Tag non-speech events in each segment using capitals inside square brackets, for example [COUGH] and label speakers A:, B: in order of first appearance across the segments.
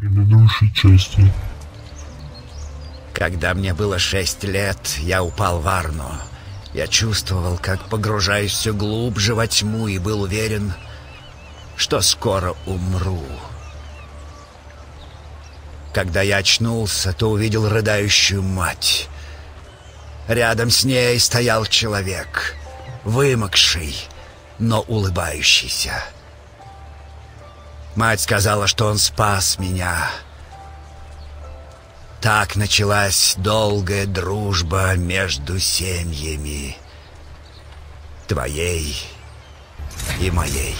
A: предыдущей части.
B: Когда мне было шесть лет, я упал в Арну. Я чувствовал, как погружаюсь все глубже во тьму и был уверен, что скоро умру. Когда я очнулся, то увидел рыдающую мать. Рядом с ней стоял человек, вымокший, но улыбающийся. Мать сказала, что он спас меня. Так началась долгая дружба между семьями. Твоей и моей.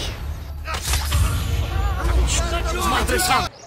C: Смотри сам!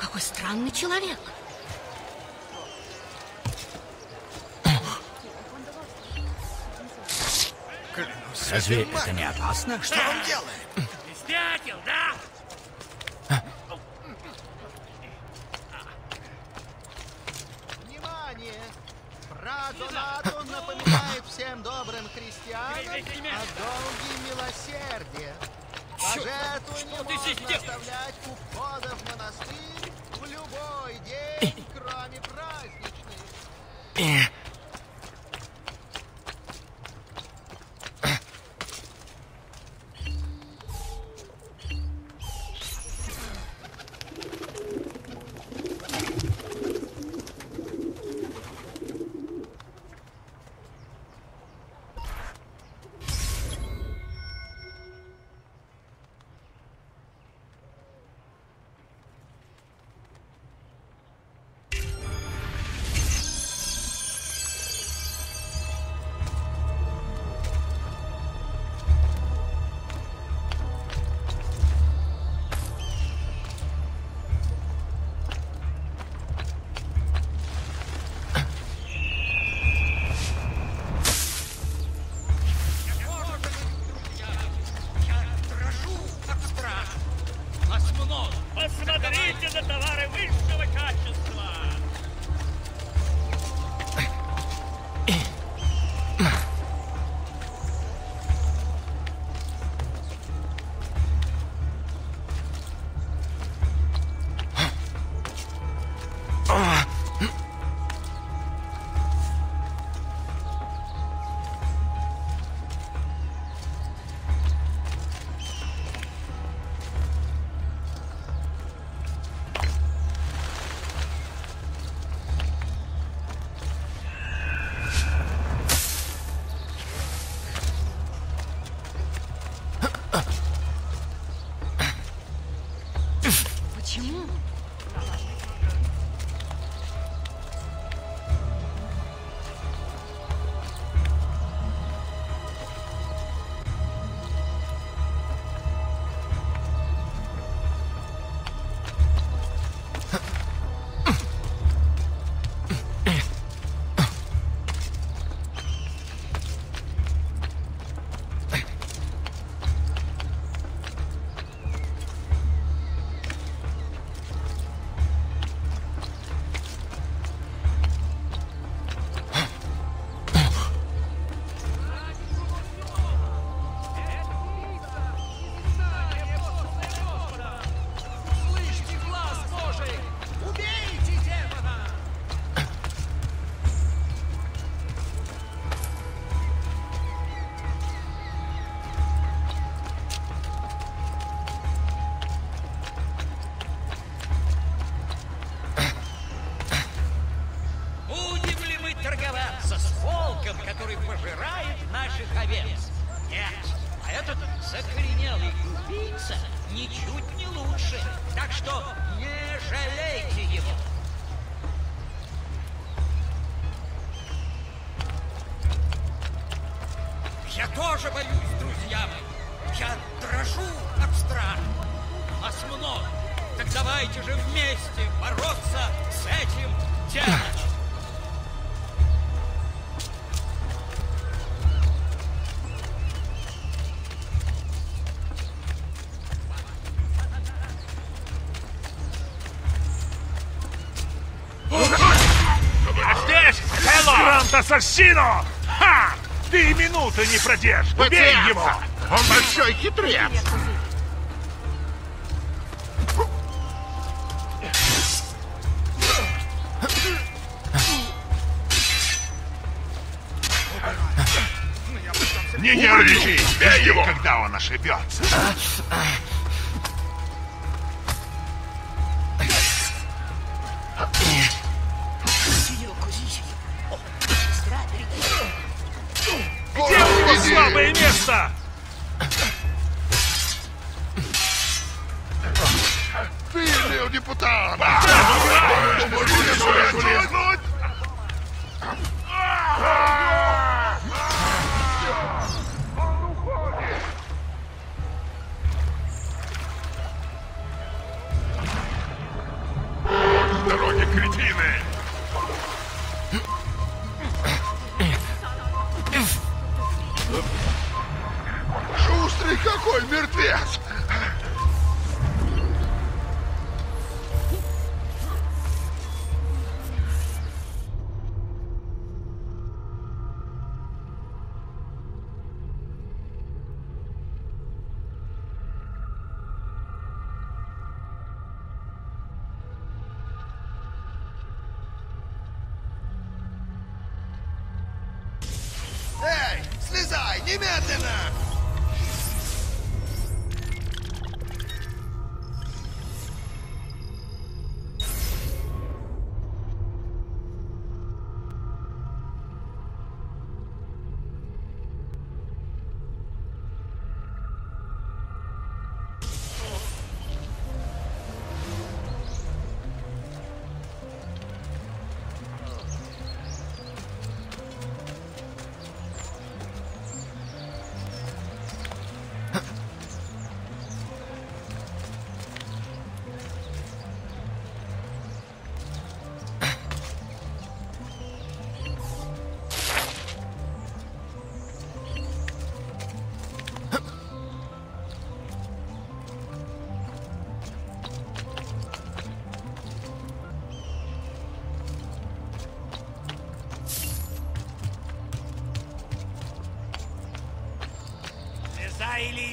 D: Какой странный человек.
C: Разве это не опасно?
E: Что он делает?
F: Спятил, да?
E: Внимание! Донату напоминает всем добрым христианам о долге милосердия. Пожертвования
F: Что ты
E: можно оставлять у входа в монастырь
F: жалейте его. Я тоже боюсь, друзья мои. Я дрожу от страха. Осьминог, так давайте же вместе бороться с
G: Картяныч!
C: Здесь! Ассасино! Ха! Ты и минуты не продержишь! Убей его!
H: Он большой хитрец!
C: Не нервничай! Бей его! Когда он ошибется!
H: Ты, депутат!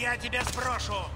G: Я тебя сброшу!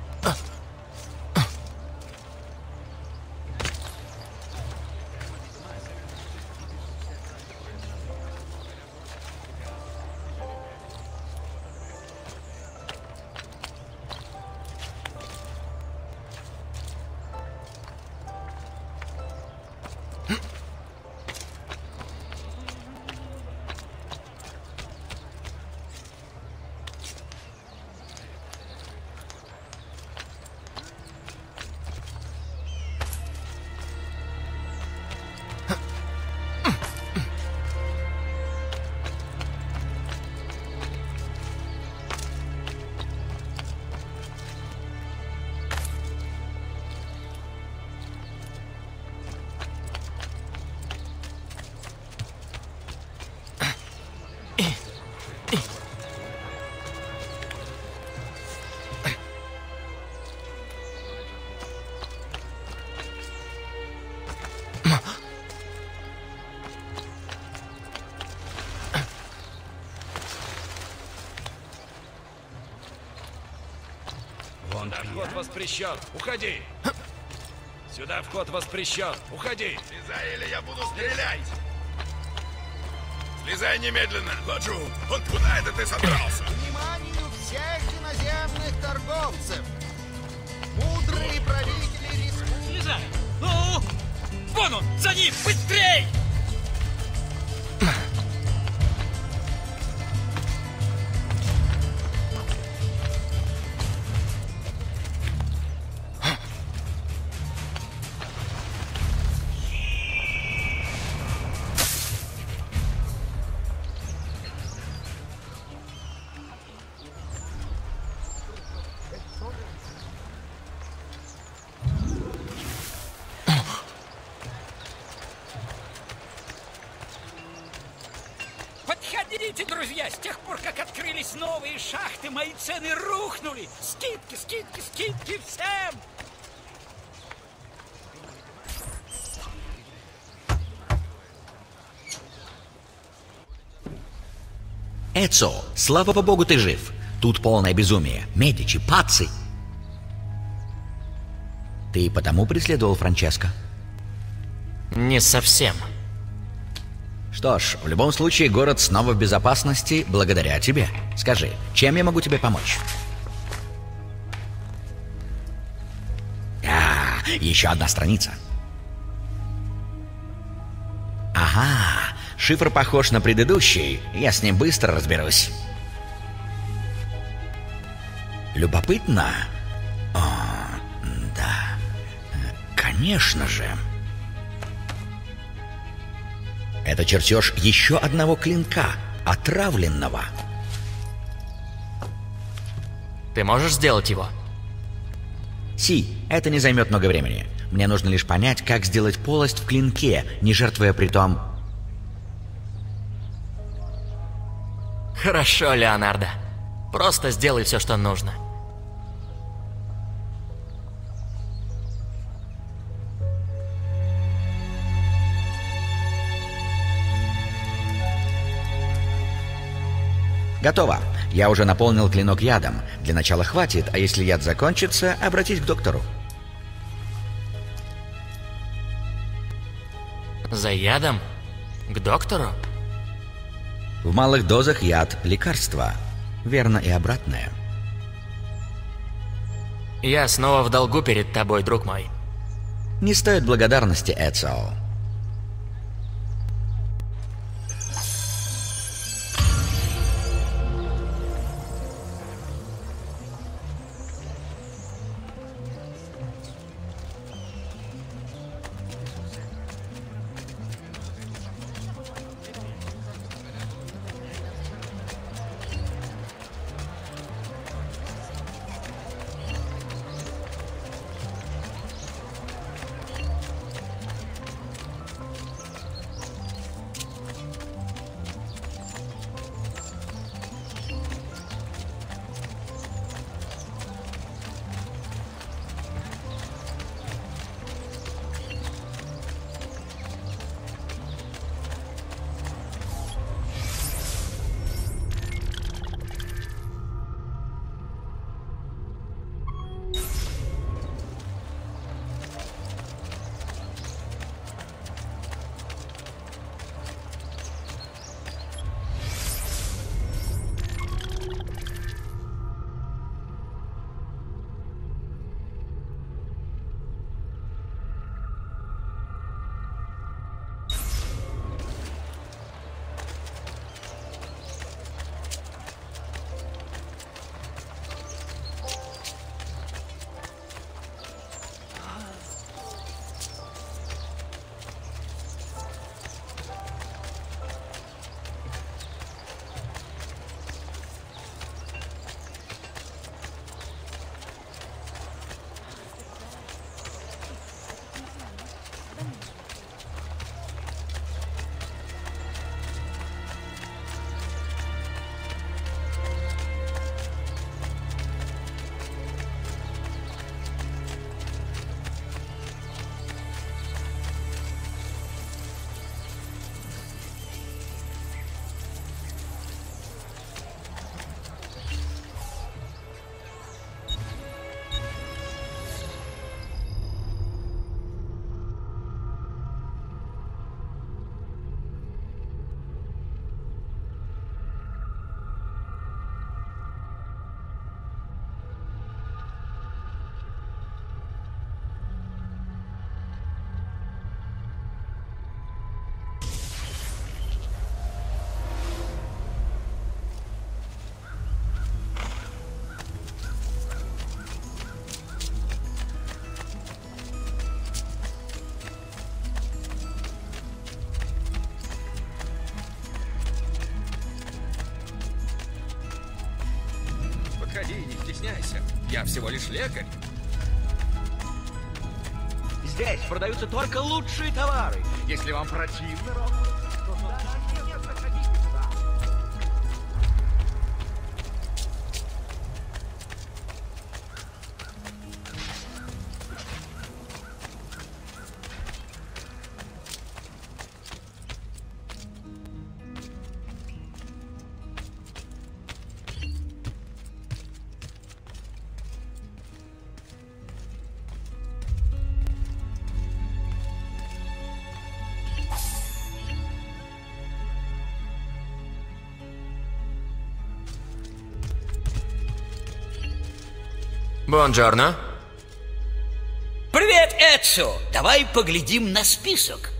A: Вход воспрещен. Уходи. Сюда вход воспрещен. Уходи.
C: Слезай, или я буду стрелять! Слезай немедленно! Ладжу, он куда это ты собрался?
H: Вниманию всех иноземных торговцев! Мудрые правители республики...
F: Слезай! Ну! Вон он! За ним! Быстрей!
I: Эцо, слава богу, ты жив. Тут полное безумие. Медичи, пацы. Ты потому преследовал Франческо?
J: Не совсем.
I: Что ж, в любом случае, город снова в безопасности благодаря тебе. Скажи, чем я могу тебе помочь? А, еще одна страница. Шифр похож на предыдущий. Я с ним быстро разберусь. Любопытно? О, да. Конечно же. Это чертеж еще одного клинка, отравленного.
J: Ты можешь сделать его?
I: Си, это не займет много времени. Мне нужно лишь понять, как сделать полость в клинке, не жертвуя при том...
J: Хорошо, Леонардо. Просто сделай все, что нужно.
I: Готово. Я уже наполнил клинок ядом. Для начала хватит, а если яд закончится, обратись к доктору.
J: За ядом? К доктору?
I: В малых дозах яд – лекарство. Верно и обратное.
J: Я снова в долгу перед тобой, друг мой.
I: Не стоит благодарности, Эцио.
K: Стесняйся. Я всего лишь лекарь.
E: Здесь продаются только лучшие товары. Если вам противно, Ром,
J: Бонджорно.
F: Привет, Эдсо! Давай поглядим на список.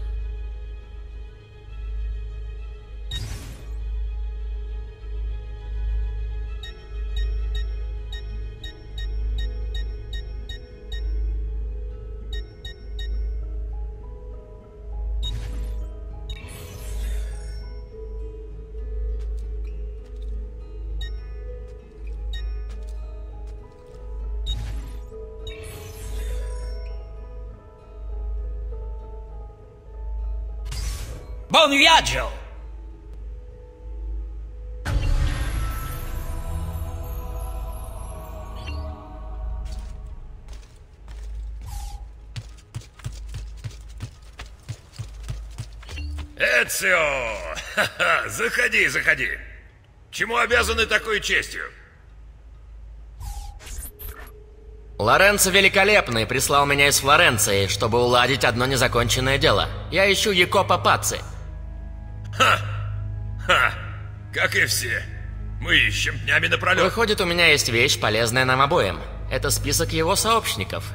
F: Бон viaggio!
A: Эцио! Ха-ха, [LAUGHS] Заходи, заходи. Чему обязаны такой честью?
J: Лоренцо Великолепный прислал меня из Флоренции, чтобы уладить одно незаконченное дело. Я ищу Якопа Паци.
A: Ха! Ха! Как и все. Мы ищем днями напролет.
J: Выходит, у меня есть вещь, полезная нам обоим. Это список его сообщников.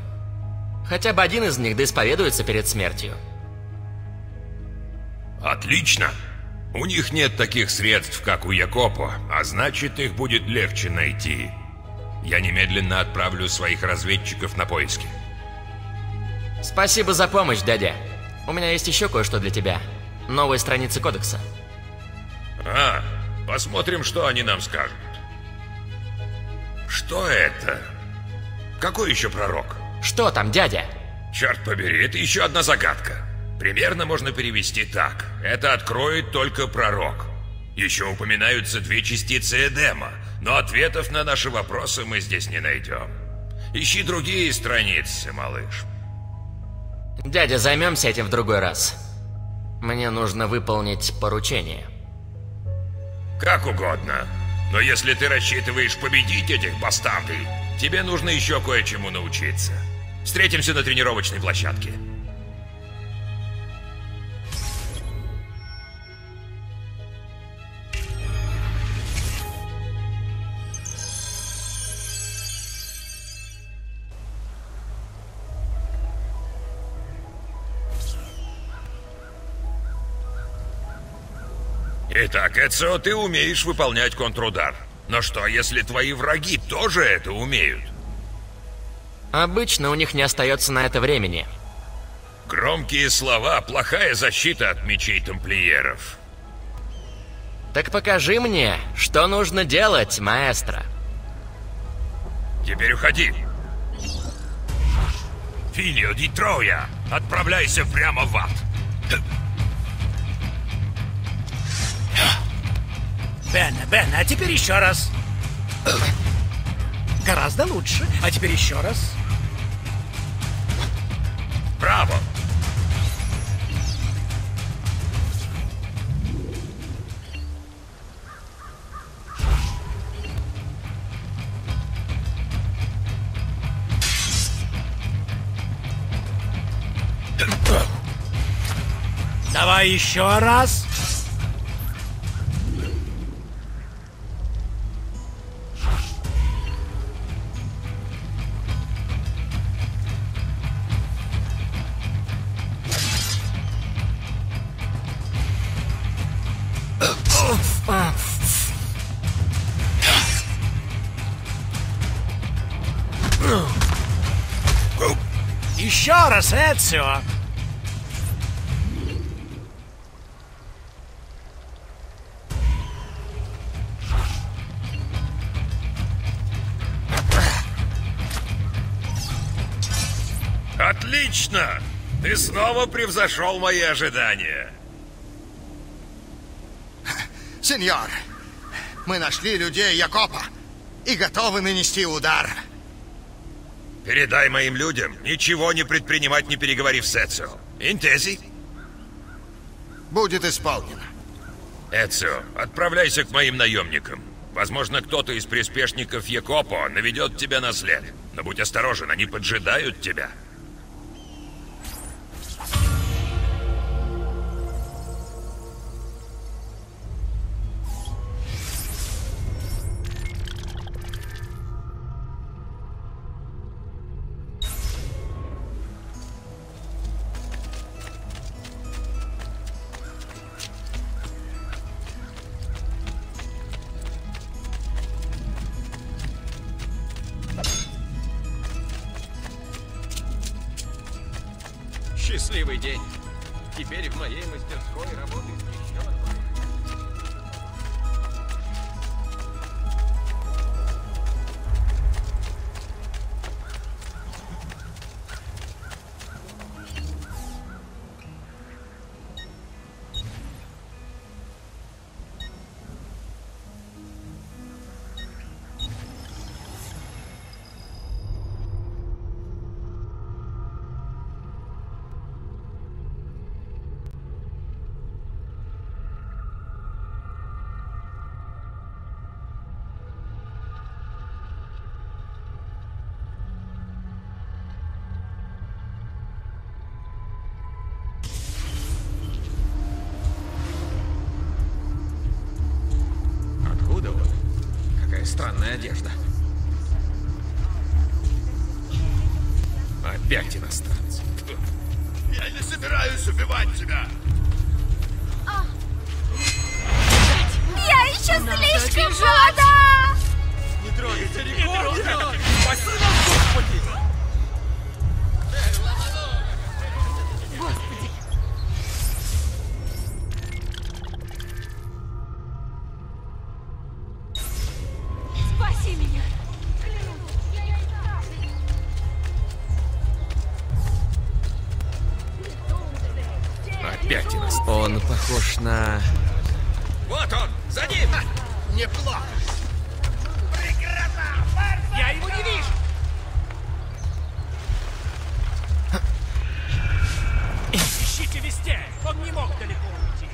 J: Хотя бы один из них доисповедуется перед смертью.
A: Отлично. У них нет таких средств, как у Якопо, а значит, их будет легче найти. Я немедленно отправлю своих разведчиков на поиски.
J: Спасибо за помощь, дядя. У меня есть еще кое-что для тебя. Новые страницы кодекса.
A: А, посмотрим, что они нам скажут. Что это? Какой еще пророк?
J: Что там, дядя?
A: Черт побери, это еще одна загадка. Примерно можно перевести так. Это откроет только пророк. Еще упоминаются две частицы Эдема, но ответов на наши вопросы мы здесь не найдем. Ищи другие страницы, малыш.
J: Дядя, займемся этим в другой раз. Мне нужно выполнить поручение.
A: Как угодно. Но если ты рассчитываешь победить этих бастардей, тебе нужно еще кое-чему научиться. Встретимся на тренировочной площадке. Итак, Эцио, ты умеешь выполнять контрудар. Но что, если твои враги тоже это умеют?
J: Обычно у них не остается на это времени.
A: Громкие слова – плохая защита от мечей тамплиеров.
J: Так покажи мне, что нужно делать, маэстро.
A: Теперь уходи. Филио ди Троя, отправляйся прямо в ад.
C: Бен, Бен, а теперь еще раз. Гораздо лучше. А теперь еще раз.
A: Браво!
C: Давай еще раз. Еще раз, Эцио.
A: Отлично! Ты снова превзошел мои ожидания.
E: Сеньор, мы нашли людей Якопа и готовы нанести удар.
A: Передай моим людям ничего не предпринимать, не переговорив с Эцио. Интези?
E: Будет исполнено.
A: Эцио, отправляйся к моим наемникам. Возможно, кто-то из приспешников Якопо наведет тебя на след. Но будь осторожен, они поджидают тебя.
F: Странная одежда. Опять иностранцы.
D: Я не собираюсь убивать тебя!
F: Опять иностранцы. Он похож на... Вот он! За ним!
D: Неплохо!
C: Я его не вижу! Ищите везде! Он не мог далеко уйти.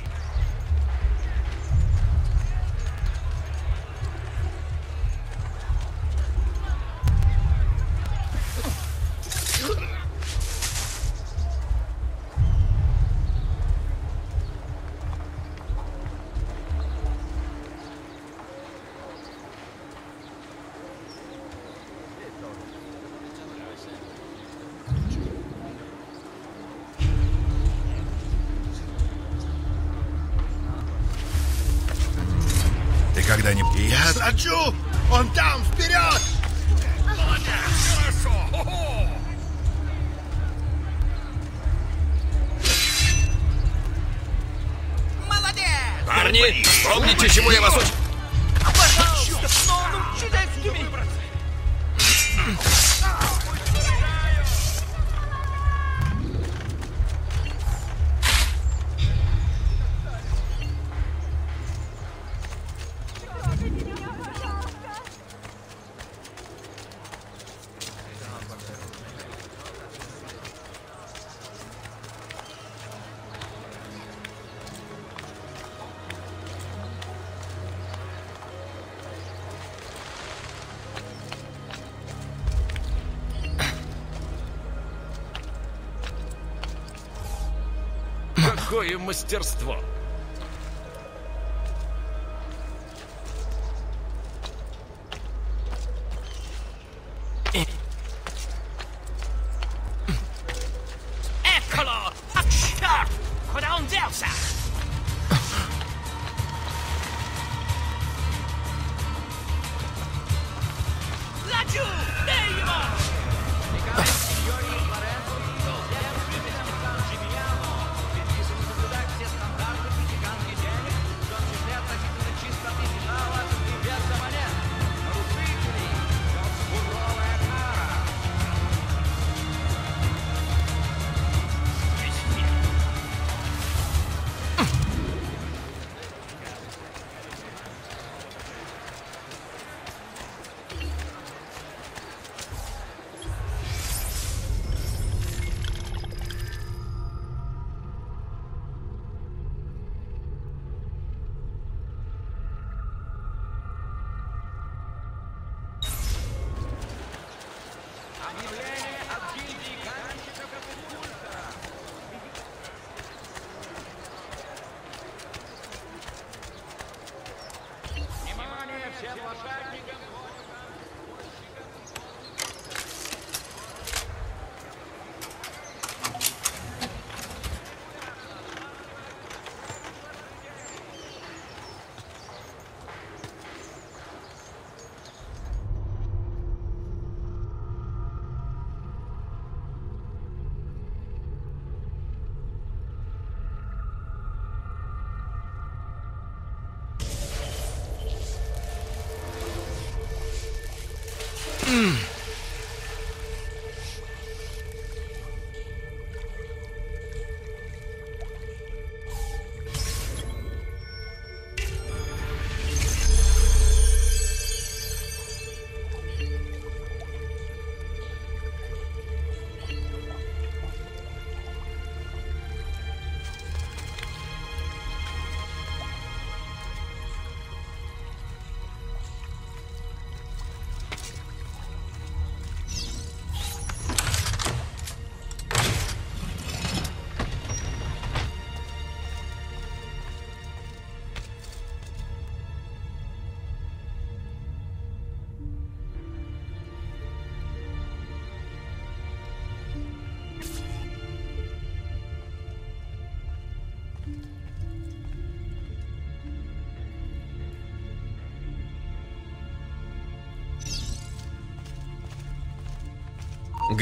F: Какое мастерство!
C: Mm.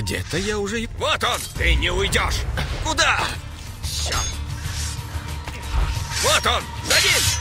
K: Где-то я уже... Вот он! Ты не уйдешь! Куда? Черт! Вот он! За!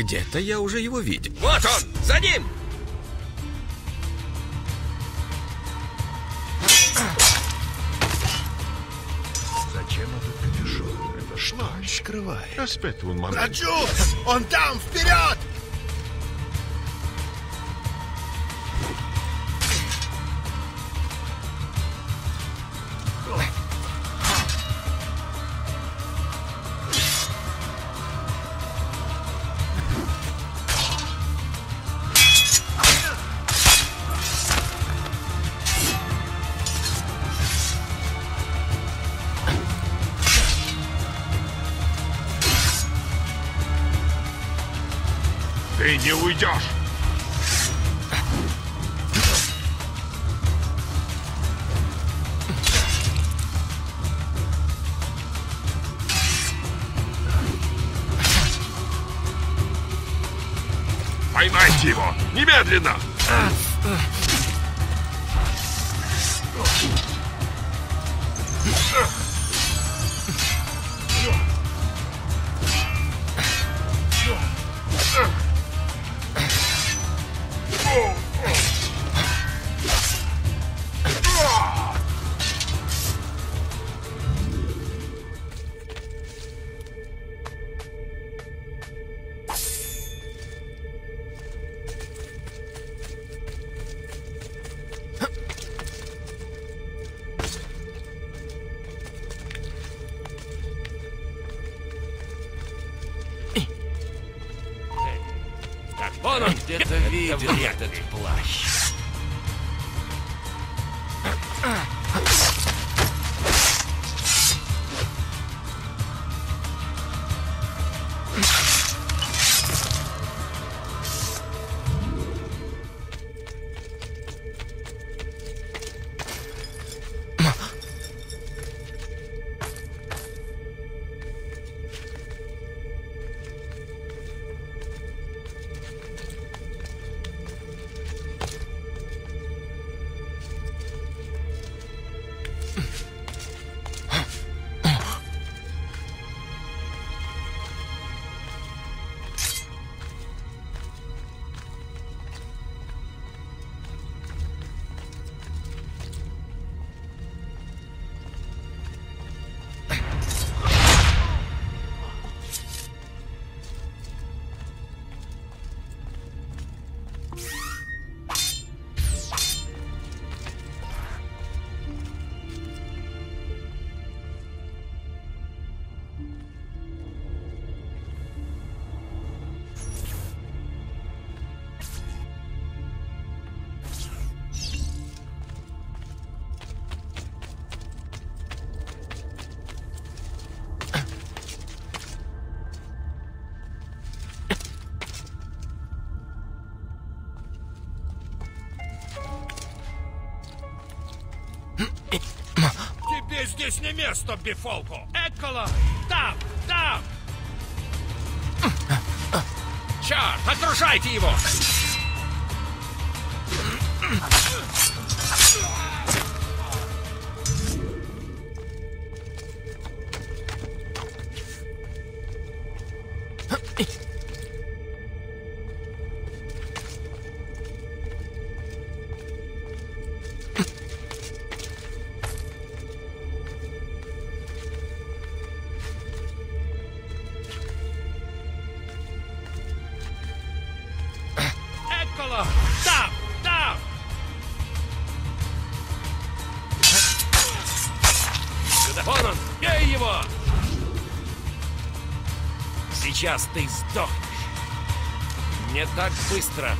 K: Где-то я уже его видел. Вот он! За ним!
L: Зачем этот капюшон? Это плащ скрывает. Аспetta un momento.
H: Раджу! Он там! Вперед!
L: уйдешь! Поймайте его! Немедленно!
C: Вон он где-то видел этот плащ. Здесь не место, Бифолку! Экколо! Там! Там! Черт, окружайте его! Экколо! Там! Там! Вон он! Бей его! Сейчас ты сдохнешь. Не так быстро.